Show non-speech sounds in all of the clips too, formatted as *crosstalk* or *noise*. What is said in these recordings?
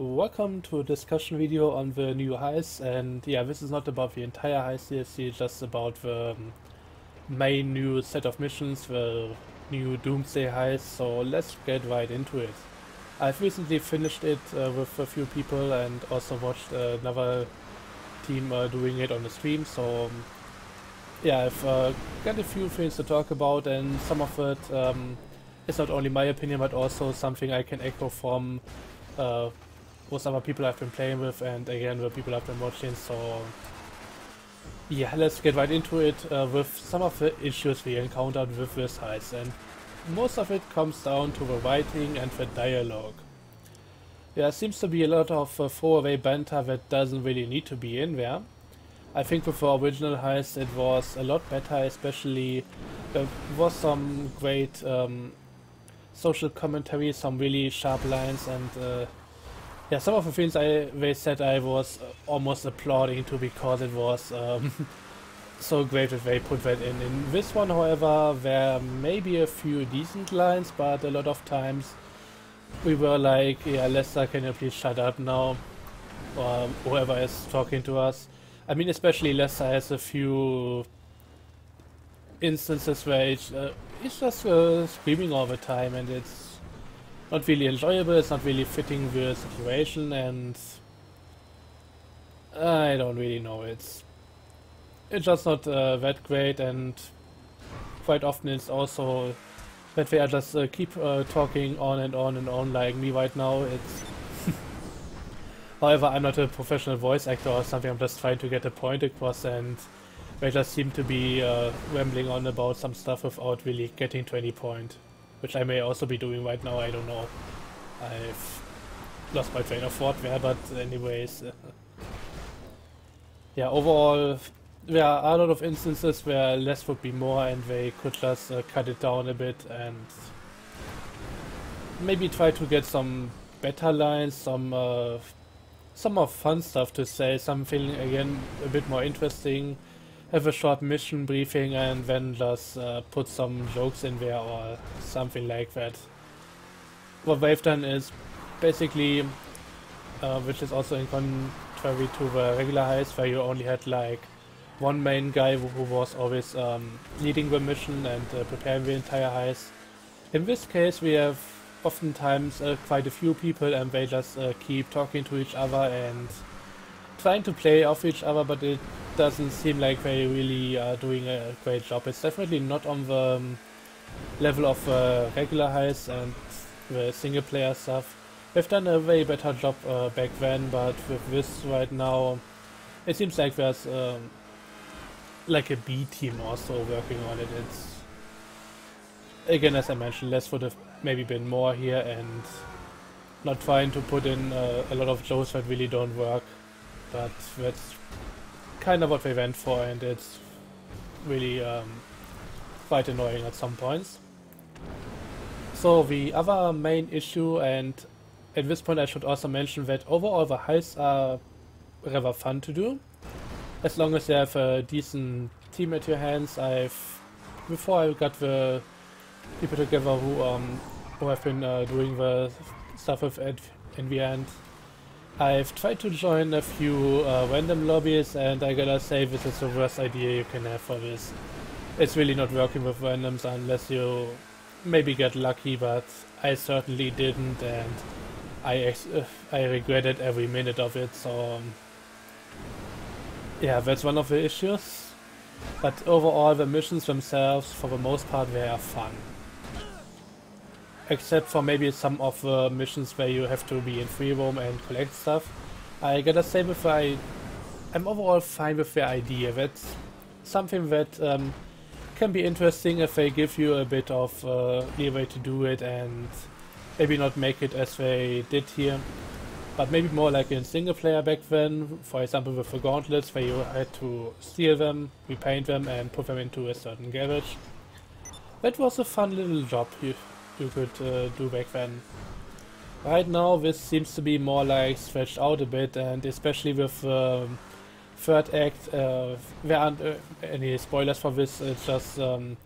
Welcome to a discussion video on the new heist and yeah this is not about the entire heist DLC, just about the um, main new set of missions, the new Doomsday heist, so let's get right into it. I've recently finished it uh, with a few people and also watched uh, another team uh, doing it on the stream, so um, yeah I've uh, got a few things to talk about and some of it um, is not only my opinion but also something I can echo from uh, with other people I've been playing with and again the people I've been watching so yeah let's get right into it uh, with some of the issues we encountered with this heist and most of it comes down to the writing and the dialogue. There seems to be a lot of uh, throwaway banter that doesn't really need to be in there. I think with the original heist it was a lot better, especially there was some great um, social commentary, some really sharp lines and uh, yeah, some of the things I they said I was almost applauding to because it was um, *laughs* so great that they put that in. In this one, however, there may be a few decent lines, but a lot of times we were like, yeah, Lester, can you please shut up now? Or whoever is talking to us. I mean, especially Lester has a few instances where it's, uh, it's just uh, screaming all the time and it's not really enjoyable, it's not really fitting the situation, and I don't really know. It's it's just not uh, that great, and quite often it's also that they just uh, keep uh, talking on and on and on like me right now. It's *laughs* However, I'm not a professional voice actor or something, I'm just trying to get a point across and they just seem to be uh, rambling on about some stuff without really getting to any point which I may also be doing right now, I don't know. I've lost my train of thought there, but anyways. yeah, overall, there are a lot of instances where less would be more and they could just uh, cut it down a bit and maybe try to get some better lines, some uh, some more fun stuff to say, something again a bit more interesting have a short mission briefing and then just uh, put some jokes in there or something like that. What they've done is basically, uh, which is also in contrary to the regular heist where you only had like one main guy who, was always um, leading the mission and uh, preparing the entire heist. In this case we have oftentimes uh, quite a few people and they just uh, keep talking to each other and trying to play off each other but it doesn't seem like they really are doing a great job. It's definitely not on the um, level of uh, regular heist and the single player stuff. They've done a way better job uh, back then, but with this right now, it seems like there's um, like a B team also working on it. It's again, as I mentioned, less would have maybe been more here and not trying to put in uh, a lot of jokes that really don't work, but that's kind of what they went for, and it's really um, quite annoying at some points. So the other main issue, and at this point I should also mention that overall the heists are rather fun to do, as long as you have a decent team at your hands. I've before I got the people together who um, who have been uh, doing the stuff with Ed in the end. I've tried to join a few uh, random lobbies and I gotta say this is the worst idea you can have for this. It's really not working with randoms unless you maybe get lucky, but I certainly didn't and I uh, I regretted every minute of it, so um, yeah, that's one of the issues. But overall, the missions themselves, for the most part, they are fun except for maybe some of the missions where you have to be in free roam and collect stuff. I gotta say with I, I'm overall fine with the idea. That's something that um, can be interesting if they give you a bit of uh, leeway to do it and maybe not make it as they did here. But maybe more like in single player back then, for example with the gauntlets where you had to steal them, repaint them and put them into a certain garage. That was a fun little job you could uh, do back then. Right now this seems to be more like stretched out a bit and especially with um, third act, uh, there aren't uh, any spoilers for this, it's just um,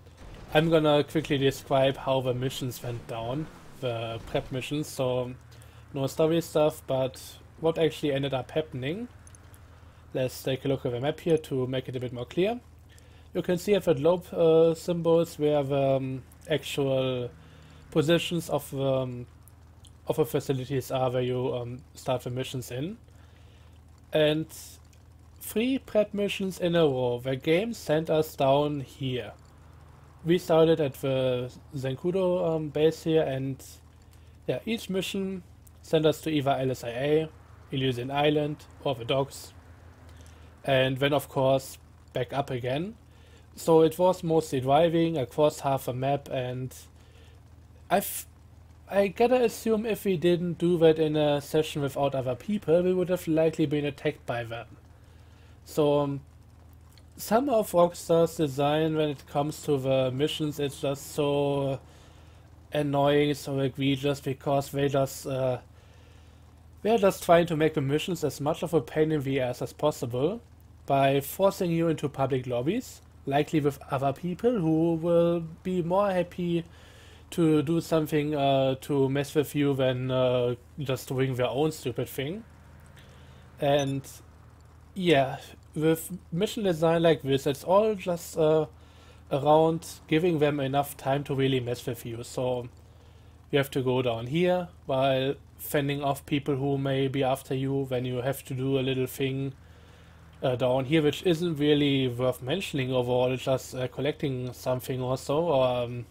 I'm gonna quickly describe how the missions went down, the prep missions. So no story stuff, but what actually ended up happening. Let's take a look at the map here to make it a bit more clear. You can see at the globe uh, symbols where the um, actual positions of um, of the facilities are where you um, start the missions in. And three prep missions in a row. The game sent us down here. We started at the Zancudo um, base here and yeah, each mission sent us to either LSIA, Elysian Island or the docks. And then of course back up again. So it was mostly driving across half a map and I've I gotta assume if we didn't do that in a session without other people, we would have likely been attacked by them. So, um, some of Rockstar's design when it comes to the missions is just so annoying, so egregious, because they just, uh, they're just trying to make the missions as much of a pain in the ass as possible by forcing you into public lobbies, likely with other people who will be more happy to do something uh, to mess with you than uh, just doing their own stupid thing. And yeah, with mission design like this, it's all just uh, around giving them enough time to really mess with you. So you have to go down here while fending off people who may be after you when you have to do a little thing uh, down here, which isn't really worth mentioning overall, it's just uh, collecting something or so, or um,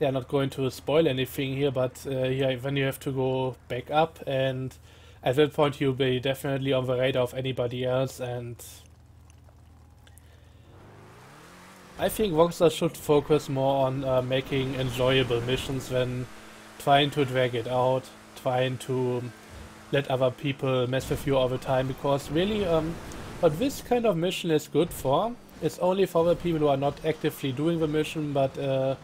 yeah, not going to spoil anything here, but uh, yeah, when you have to go back up, and at that point you'll be definitely on the radar of anybody else, and I think Rockstar should focus more on uh, making enjoyable missions than trying to drag it out, trying to let other people mess with you all the time, because really, um, what this kind of mission is good for is only for the people who are not actively doing the mission, but uh,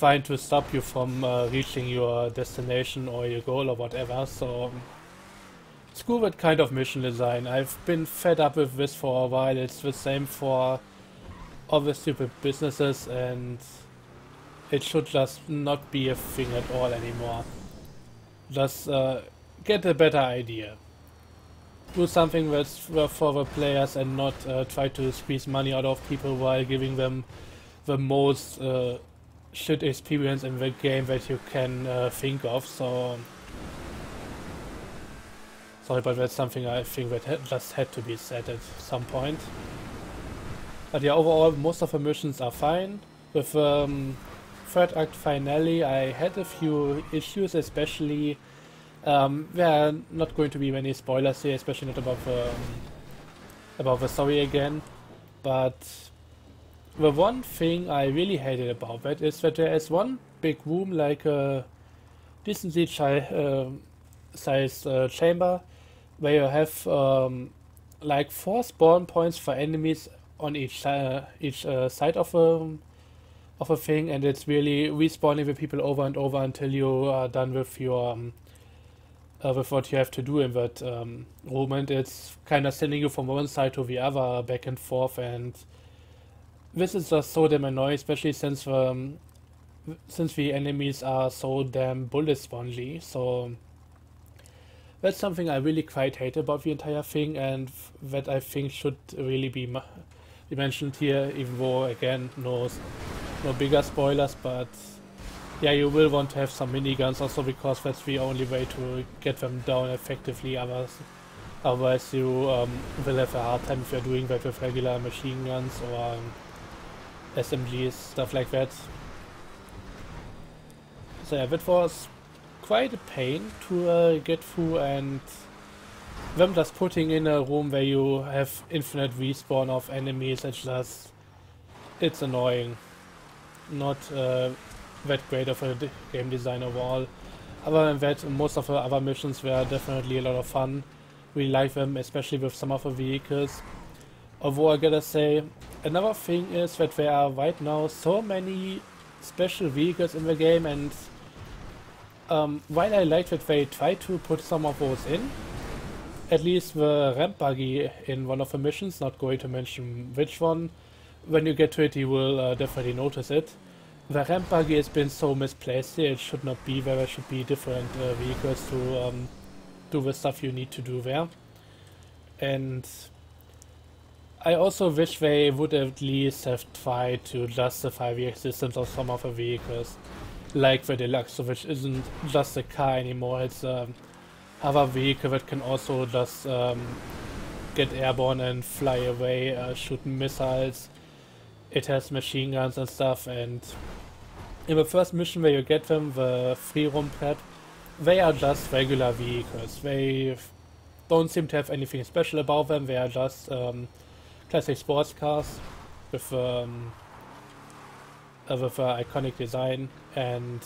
trying to stop you from uh, reaching your destination or your goal or whatever. So screw that kind of mission design. I've been fed up with this for a while. It's the same for all the stupid businesses and it should just not be a thing at all anymore. Just uh, get a better idea. Do something that's for the players and not uh, try to squeeze money out of people while giving them the most uh, shit experience in the game that you can uh, think of. So sorry, but that's something I think that ha just had to be said at some point. But yeah, overall, most of the missions are fine. With um, third act finale, I had a few issues, especially um, there are not going to be many spoilers here, especially not about the um, about the story again. But the one thing I really hated about that is that there is one big room, like a decently uh, sized uh, chamber, where you have um, like four spawn points for enemies on each uh, each uh, side of a of a thing, and it's really respawning the people over and over until you are done with your um, uh, with what you have to do in that um, and it's kind of sending you from one side to the other, back and forth, and this is just so damn annoying, especially since um, since the enemies are so damn bullet spongy. So that's something I really quite hate about the entire thing, and that I think should really be, be mentioned here. Even though again, no no bigger spoilers, but yeah, you will want to have some miniguns also because that's the only way to get them down effectively. Otherwise, otherwise you um, will have a hard time if you're doing that with regular machine guns or. Um, SMGs, stuff like that. So yeah, that was quite a pain to uh, get through and them just putting in a room where you have infinite respawn of enemies, it's just, it's annoying. Not uh, that great of a game design overall. Other than that, most of the other missions were definitely a lot of fun. We like them, especially with some of the vehicles. Although I gotta say, another thing is that there are right now so many special vehicles in the game and um, while I like that they try to put some of those in, at least the ramp buggy in one of the missions, not going to mention which one, when you get to it you will uh, definitely notice it. the ramp buggy has been so misplaced here, it should not be there, there should be different uh, vehicles to um, do the stuff you need to do there. And I also wish they would at least have tried to justify the existence of some of the vehicles, like the Deluxo, which isn't just a car anymore, it's um, other vehicle that can also just um, get airborne and fly away, uh, shoot missiles. It has machine guns and stuff, and in the first mission where you get them, the free roam prep, they are just regular vehicles. They don't seem to have anything special about them. They are just um, classic sports cars with um, with uh, iconic design and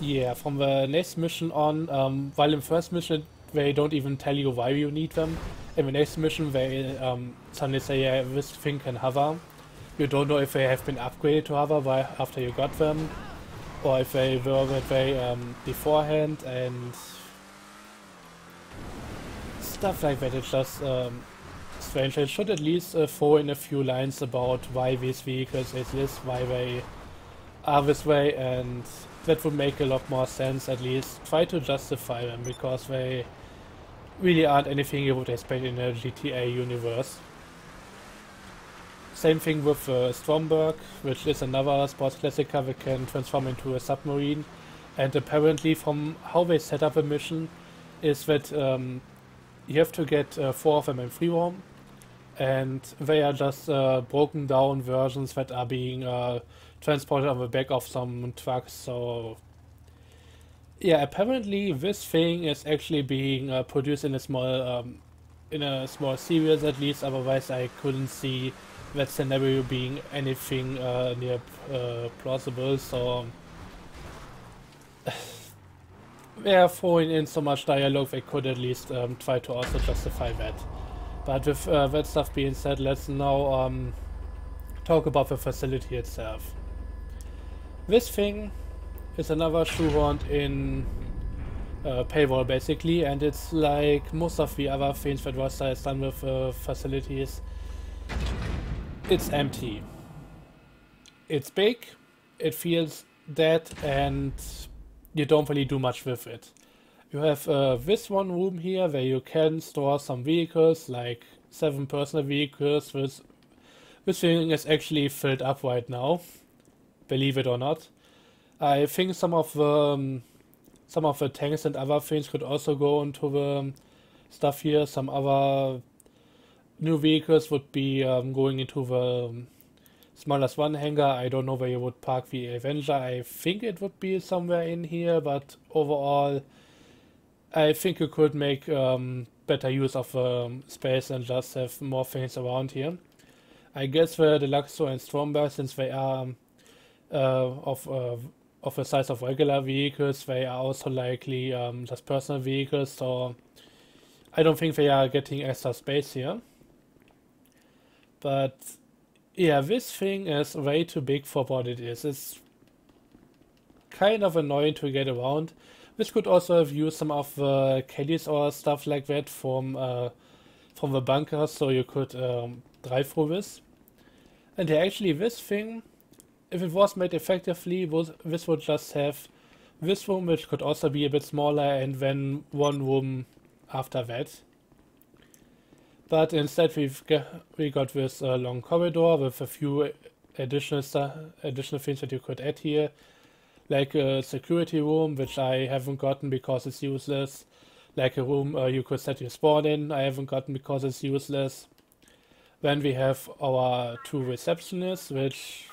yeah. From the next mission on, um, while in first mission they don't even tell you why you need them. In the next mission they um, suddenly say, yeah, this thing can hover you don't know if they have been upgraded to hover by after you got them, or if they were that way um, beforehand, and stuff like that. It's just um, strange. It should at least uh, throw in a few lines about why these vehicles exist, why they are this way, and that would make a lot more sense. At least try to justify them because they really aren't anything you would expect in a GTA universe. Same thing with uh, Stromberg, which is another sports classic that can transform into a submarine. And apparently from how they set up a mission is that um, you have to get uh, four of them in free roam. And they are just uh, broken down versions that are being uh, transported on the back of some trucks. So yeah, apparently this thing is actually being uh, produced in a small um, in a small series at least. Otherwise, I couldn't see that scenario being anything uh, near uh, plausible, so are throwing in so much dialogue they could at least um, try to also justify that. But with uh, that stuff being said, let's now um, talk about the facility itself. This thing is another shoehorned in uh, paywall basically, and it's like most of the other things that Rockstar has done with uh, facilities it's empty. It's big, it feels dead, and you don't really do much with it. You have uh, this one room here where you can store some vehicles, like seven personal vehicles. This, this thing is actually filled up right now, believe it or not. I think some of the um, some of the tanks and other things could also go into the stuff here. Some other new vehicles would be um, going into the um, smallest one hangar. I don't know where you would park the Avenger. I think it would be somewhere in here, but overall, I think you could make um, better use of um, space and just have more things around here. I guess the Deluxo and Stromberg, since they are um, uh, of uh, of the size of regular vehicles, they are also likely um, just personal vehicles, so I don't think they are getting extra space here. But yeah, this thing is way too big for what it is. It's kind of annoying to get around. This could also have used some of the caddies or stuff like that from uh, from the bunker, so you could um, drive through this. And actually this thing, if it was made effectively, would, this would just have this room, which could also be a bit smaller, and then one room after that. But instead we've got, we got this uh, long corridor with a few additional additional things that you could add here, like a security room, which I haven't gotten because it's useless, like a room uh, you could set your spawn in, I haven't gotten because it's useless. Then we have our two receptionists, which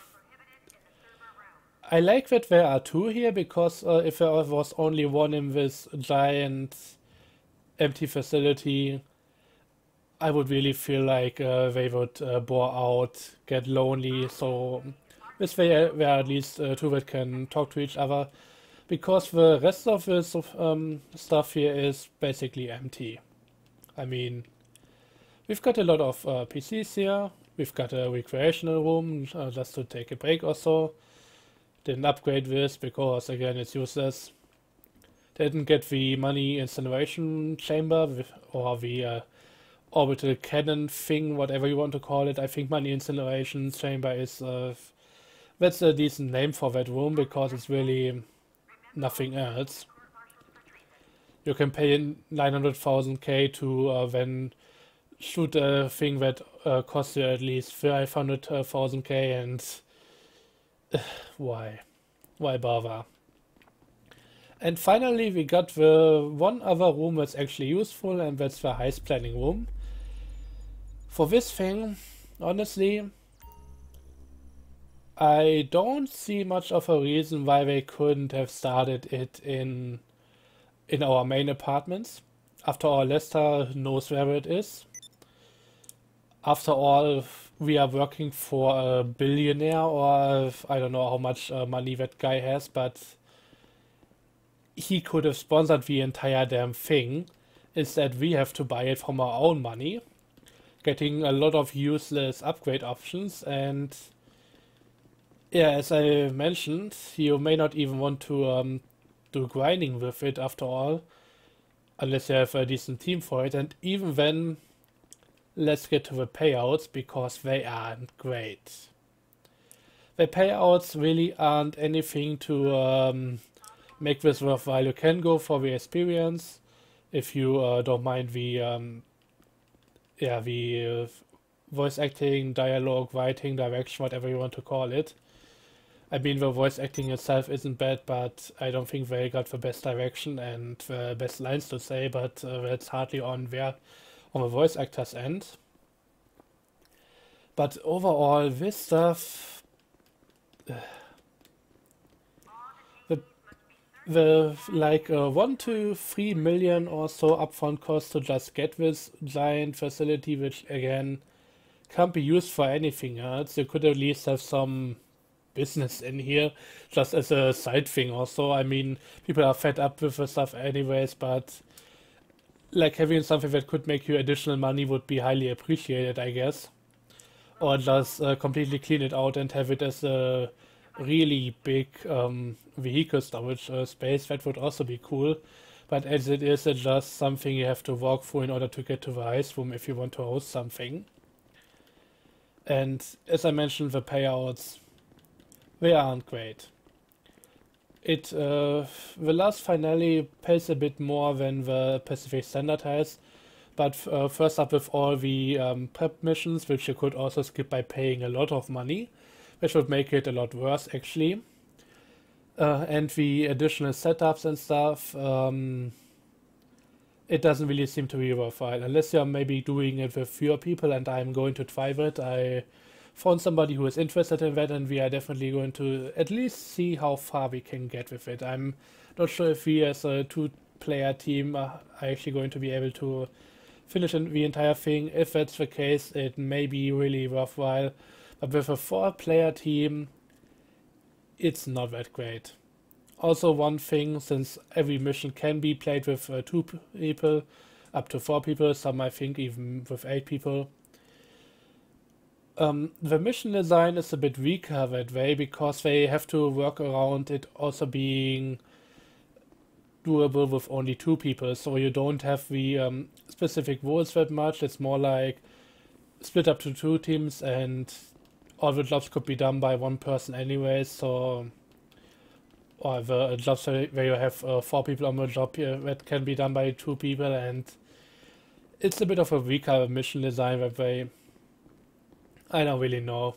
I like that there are two here because uh, if there was only one in this giant empty facility, I would really feel like uh, they would uh, bore out, get lonely. So this way, uh, there are at least uh, two that can talk to each other, because the rest of this um, stuff here is basically empty. I mean, we've got a lot of uh, PCs here. We've got a recreational room uh, just to take a break or so. Didn't upgrade this because again it's useless. Didn't get the money incineration chamber or the orbital cannon thing, whatever you want to call it. I think my incineration chamber is uh, That's a decent name for that room because it's really nothing else. You can pay 900,000k to uh, then shoot a thing that uh, costs you at least 500,000k and *sighs* why? Why bother? And finally we got the one other room that's actually useful and that's the heist planning room. For this thing, honestly, I don't see much of a reason why they couldn't have started it in in our main apartments. After all, Lester knows where it is. After all, we are working for a billionaire or I don't know how much uh, money that guy has, but he could have sponsored the entire damn thing. Instead, we have to buy it from our own money, getting a lot of useless upgrade options and yeah, as I mentioned, you may not even want to um, do grinding with it after all, unless you have a decent team for it. And even then, let's get to the payouts because they aren't great. The payouts really aren't anything to um, make this worthwhile. You can go for the experience if you uh, don't mind the um, yeah the uh, voice acting, dialogue, writing, direction, whatever you want to call it. I mean, the voice acting itself isn't bad, but I don't think they got the best direction and the best lines to say, but uh, that's hardly on their, on the voice actor's end. But overall, this stuff... the, the like uh, 1 to 3 million or so upfront cost to just get this giant facility, which again can't be used for anything else. You could at least have some business in here just as a side thing also. I mean, people are fed up with the stuff anyways, but like having something that could make you additional money would be highly appreciated, I guess. Or just uh, completely clean it out and have it as a really big um, vehicle storage uh, space. That would also be cool. But as it is, it's just something you have to walk through in order to get to the heist room if you want to host something. And as I mentioned, the payouts they aren't great. It uh, the last finale pays a bit more than the Pacific Standard has, but uh, first up with all the um, prep missions, which you could also skip by paying a lot of money, which would make it a lot worse actually. Uh, and the additional setups and stuff, um, it doesn't really seem to be worthwhile. Unless you're maybe doing it with fewer people, and I'm going to try it. I found somebody who is interested in that, and we are definitely going to at least see how far we can get with it. I'm not sure if we, as a two-player team, are actually going to be able to finish the entire thing. If that's the case, it may be really worthwhile. But with a four-player team, it's not that great. Also, one thing, since every mission can be played with uh, two people, up to four people, some I think even with eight people, um, the mission design is a bit weaker that way because they have to work around it also being doable with only two people. So you don't have the um, specific rules that much. It's more like split up to two teams and all the jobs could be done by one person anyway. So or the jobs where you have uh, four people on the job here that can be done by two people and it's a bit of a weaker mission design that way I don't really know.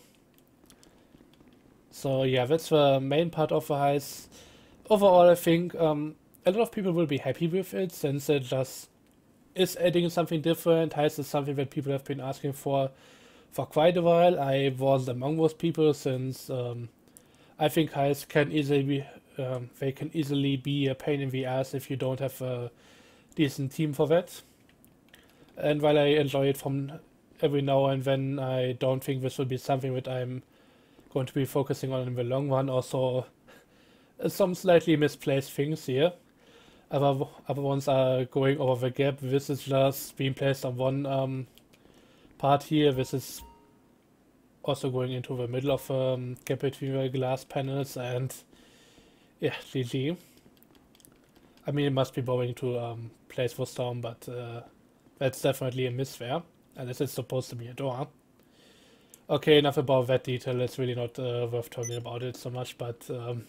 So yeah, that's the main part of the heist. Overall, I think um, a lot of people will be happy with it since it just is adding something different. Heist is something that people have been asking for for quite a while. I was among those people since um, I think heist can easily be um, they can easily be a pain in the ass if you don't have a decent team for that. And while I enjoy it from every now and then I don't think this will be something that I'm going to be focusing on in the long run. Also, some slightly misplaced things here. Other, other ones are going over the gap. This is just being placed on one um, part here. This is also going into the middle of the um, gap between the glass panels and yeah, GG. I mean, it must be boring to um, place for storm, but uh, that's definitely a miss there. And this is supposed to be a door. Okay, enough about that detail. It's really not uh, worth talking about it so much, but um,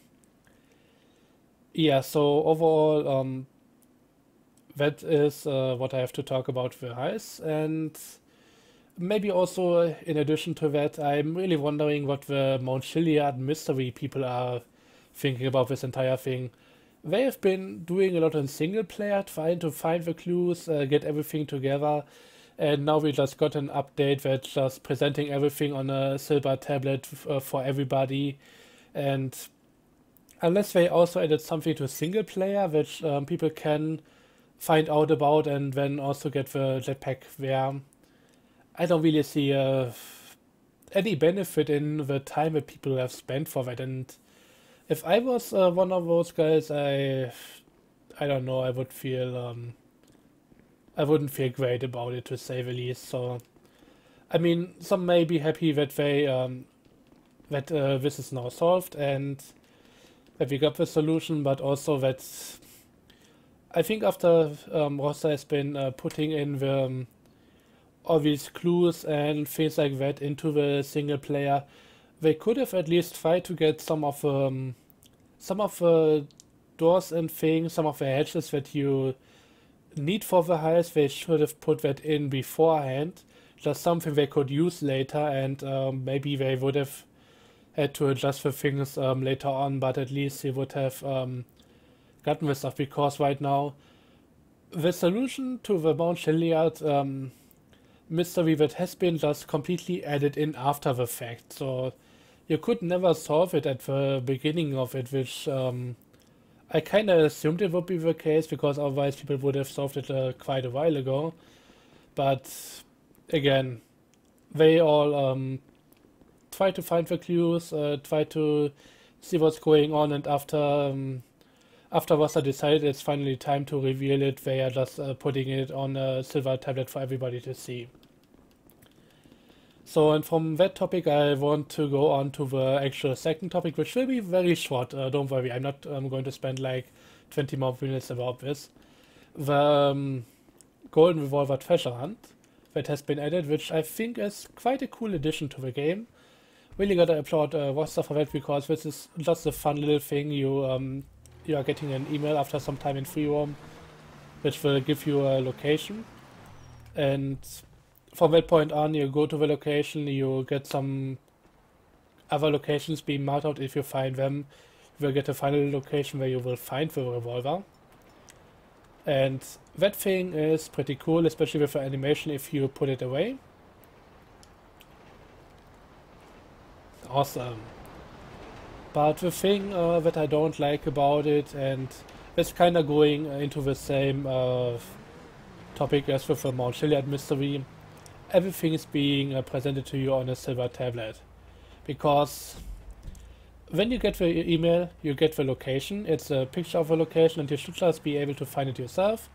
yeah. So overall, um, that is uh, what I have to talk about for Heist, and maybe also in addition to that, I'm really wondering what the Mount Chiliad mystery people are thinking about this entire thing. They have been doing a lot in single player, trying to find the clues, uh, get everything together and now we just got an update that's just presenting everything on a silver tablet uh, for everybody. And unless they also added something to single player, which um, people can find out about and then also get the jetpack there, I don't really see uh, any benefit in the time that people have spent for that. And if I was uh, one of those guys, I, I don't know, I would feel um, I wouldn't feel great about it to say the least. So, I mean, some may be happy that they um, that uh, this is now solved and that we got the solution, but also that I think after um, Rockstar has been uh, putting in the um, these clues and things like that into the single player, they could have at least tried to get some of um, some of the doors and things, some of the hatches that you need for the heist, they should have put that in beforehand. Just something they could use later, and um, maybe they would have had to adjust the things um, later on, but at least they would have um, gotten the stuff because right now the solution to the Mount Chiliad um, mystery that has been just completely added in after the fact. So you could never solve it at the beginning of it, which um, I kind of assumed it would be the case because otherwise people would have solved it uh, quite a while ago. But again, they all um, try to find the clues, uh, try to see what's going on, and after um, after Rockstar decided it's finally time to reveal it, they are just uh, putting it on a silver tablet for everybody to see. So, and from that topic, I want to go on to the actual second topic, which will be very short. Uh, don't worry, I'm not um, going to spend like 20 more minutes about this. The um, Golden Revolver Treasure Hunt that has been added, which I think is quite a cool addition to the game. Really gotta applaud uh, Rockstar for that because this is just a fun little thing. You um, you are getting an email after some time in free roam, which will give you a location, and from that point on, you go to the location, you get some other locations being marked out. If you find them, you will get a final location where you will find the revolver. And that thing is pretty cool, especially with the animation if you put it away. Awesome. But the thing uh, that I don't like about it, and it's kind of going into the same uh, topic as with the Mount Chiliad mystery, everything is being uh, presented to you on a silver tablet. Because when you get the email, you get the location. It's a picture of a location and you should just be able to find it yourself.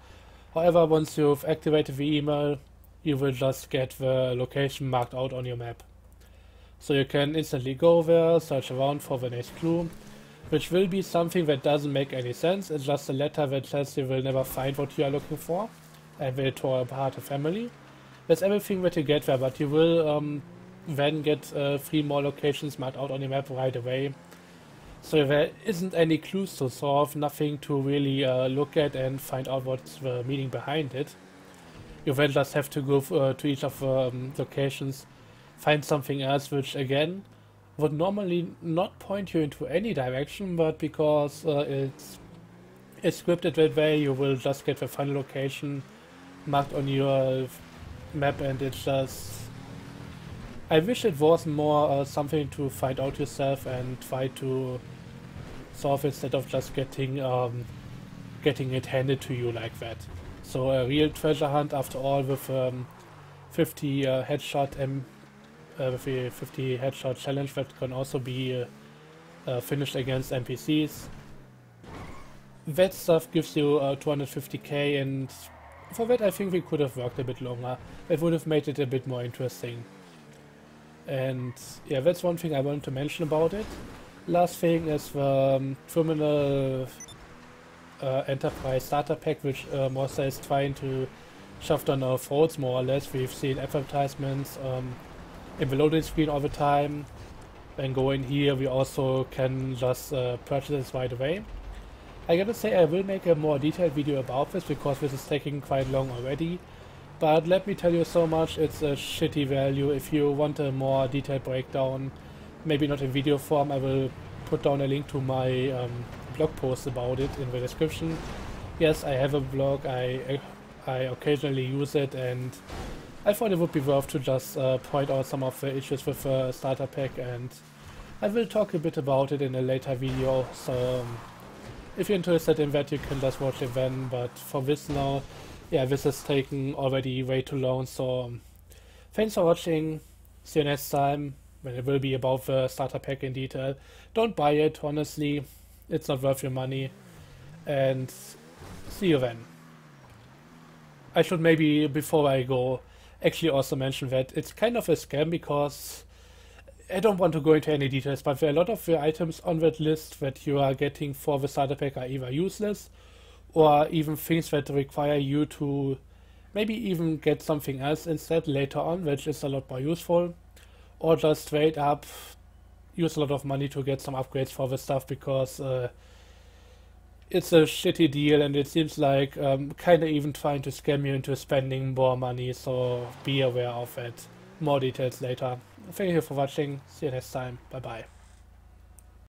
However, once you've activated the email, you will just get the location marked out on your map. So you can instantly go there, search around for the next clue, which will be something that doesn't make any sense. It's just a letter that says you will never find what you are looking for and will tore apart a family. That's everything that you get there, but you will um, then get uh, three more locations marked out on the map right away. So there isn't any clues to solve, nothing to really uh, look at and find out what's the meaning behind it. You then just have to go uh, to each of the um, locations, find something else, which again would normally not point you into any direction, but because uh, it's it's scripted that way, you will just get the final location marked on your map and it's just... I wish it was more uh, something to find out yourself and try to solve instead of just getting um, getting it handed to you like that. So a real treasure hunt after all with um, 50 uh, headshot M uh, with a 50 headshot challenge that can also be uh, uh finished against NPCs. That stuff gives you 250k uh, and for that I think we could have worked a bit longer. It would have made it a bit more interesting. And yeah, that's one thing I wanted to mention about it. Last thing is the um, Criminal uh, Enterprise Starter Pack, which uh, Monster is trying to shove down our throats more or less. We've seen advertisements um, in the loading screen all the time. And go in here, we also can just uh, purchase this right away. I gotta say I will make a more detailed video about this because this is taking quite long already. But let me tell you so much, it's a shitty value. If you want a more detailed breakdown, maybe not in video form, I will put down a link to my um, blog post about it in the description. Yes, I have a blog, I, I occasionally use it and I thought it would be worth to just uh, point out some of the issues with the starter pack and I will talk a bit about it in a later video, so um, if you're interested in that you can just watch it then, but for this now, yeah, this has taken already way too long, so um, thanks for watching, see you next time, when it will be about the starter pack in detail. Don't buy it, honestly, it's not worth your money, and see you then. I should maybe, before I go, actually also mention that it's kind of a scam because I don't want to go into any details, but there are a lot of the items on that list that you are getting for the starter pack are either useless or even things that require you to maybe even get something else instead later on, which is a lot more useful, or just straight up use a lot of money to get some upgrades for the stuff because uh, it's a shitty deal and it seems like um, kind of even trying to scam you into spending more money, so be aware of it. More details later. Thank you for watching, see you next time, bye bye.